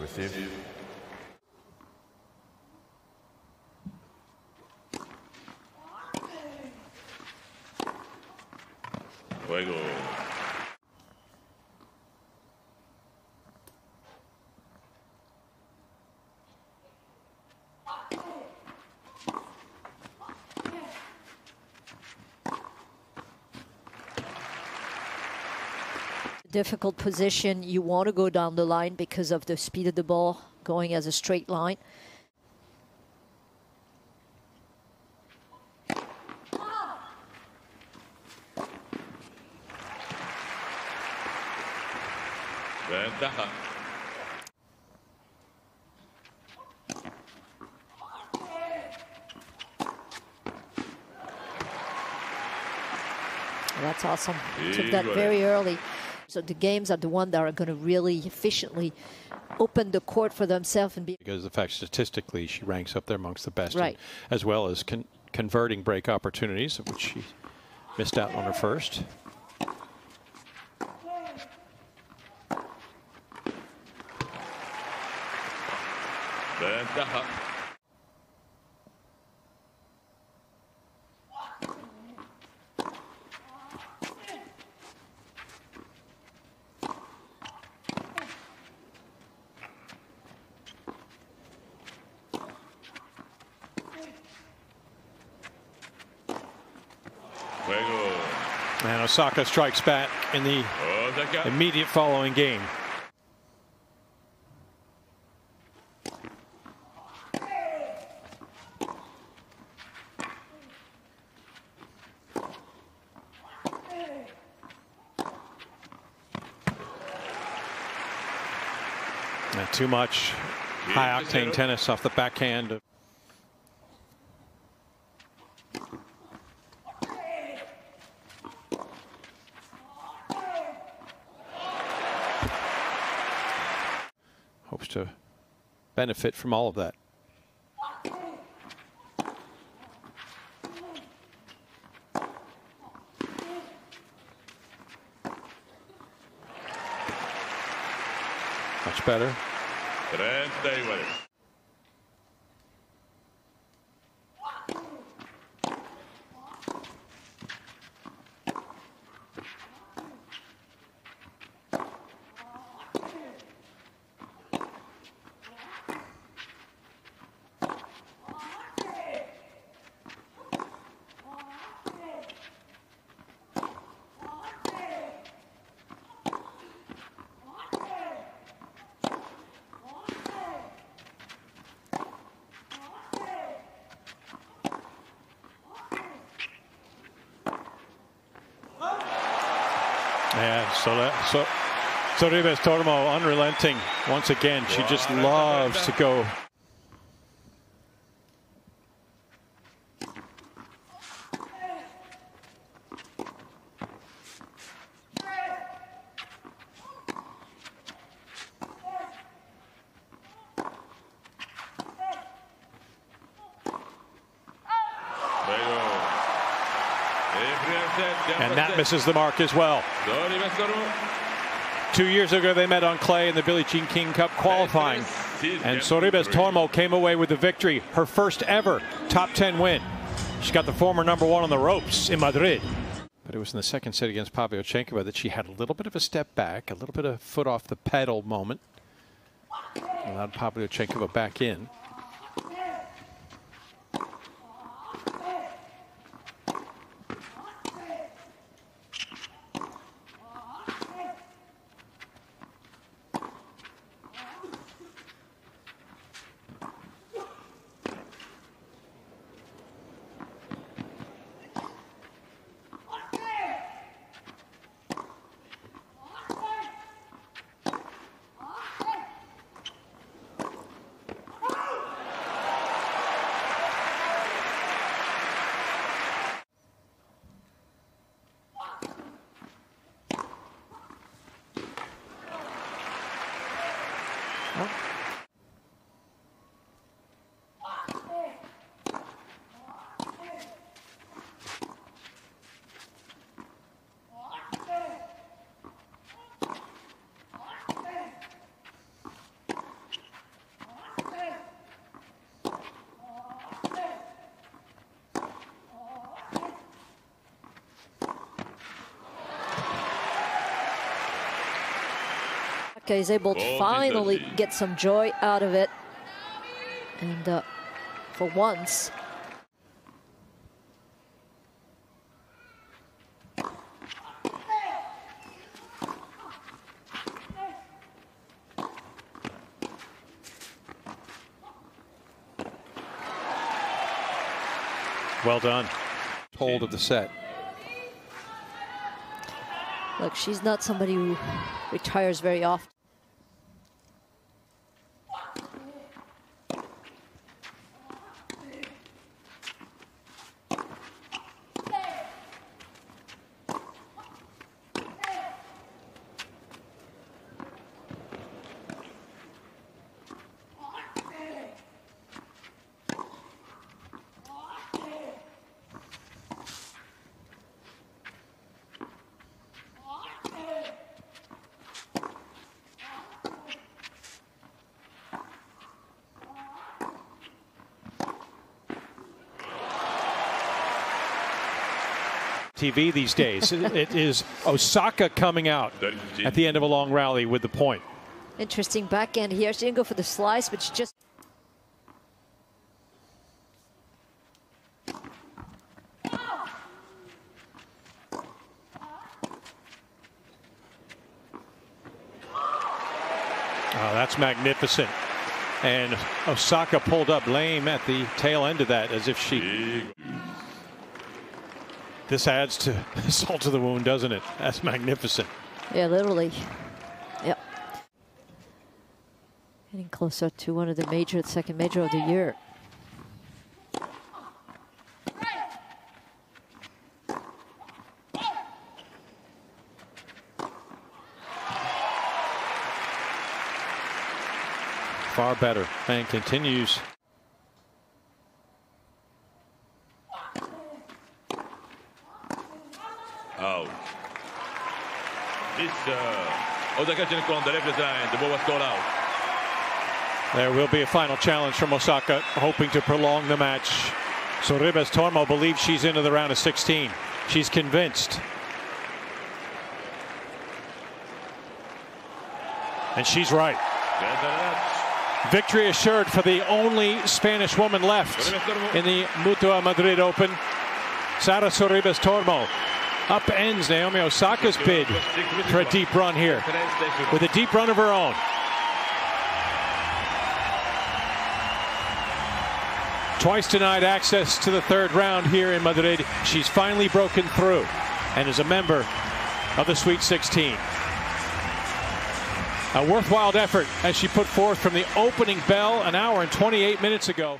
Receive. Difficult position. You want to go down the line because of the speed of the ball going as a straight line. That's awesome. Took that very early. So the games are the one that are going to really efficiently open the court for themselves and be. Because of the fact statistically she ranks up there amongst the best, Right. and- as well as con- converting break opportunities, which she missed out on her first. Ventaja. Juego. And Osaka strikes back in the immediate following game. Not too much high octane tennis off the backhand. Hopes to benefit from all of that. Much better. 39. Yeah, so that so Sorribes Tormo unrelenting once again. She just loves to go. And that misses the mark as well. Two years ago, they met on clay in the Billie Jean King Cup qualifying. And Sorribes Tormo came away with the victory, her first ever top 10 win. She got the former number one on the ropes in Madrid. But it was in the second set against Pavlyuchenkova that she had a little bit of a step back, a little bit of foot off the pedal moment. Allowed Pavlyuchenkova back in. Well, is able to finally get some joy out of it. And uh, for once, Well done. Hold of the set. Look, she's not somebody who retires very often. TV these days. it is Osaka coming out at the end of a long rally with the point. Interesting backhand here. She didn't go for the slice, but she just. Oh, that's magnificent. And Osaka pulled up lame at the tail end of that as if she this adds to salt to the wound, doesn't it? That's magnificent. Yeah, literally. Yep. Getting closer to one of the major, the second major of the year. Far better and continues out. This uh, Osaka the represent, the ball was called out. There will be a final challenge from Osaka, hoping to prolong the match. So Sorribes Tormo believes she's into the round of 16. She's convinced. And she's right. Victory assured for the only Spanish woman left in the Mutua Madrid Open. Sara Sorribes Tormo upends Naomi Osaka's bid for a deep run here with a deep run of her own. Twice denied access to the third round here in Madrid. She's finally broken through and is a member of the Sweet 16. A worthwhile effort as she put forth from the opening bell an hour and 28 minutes ago.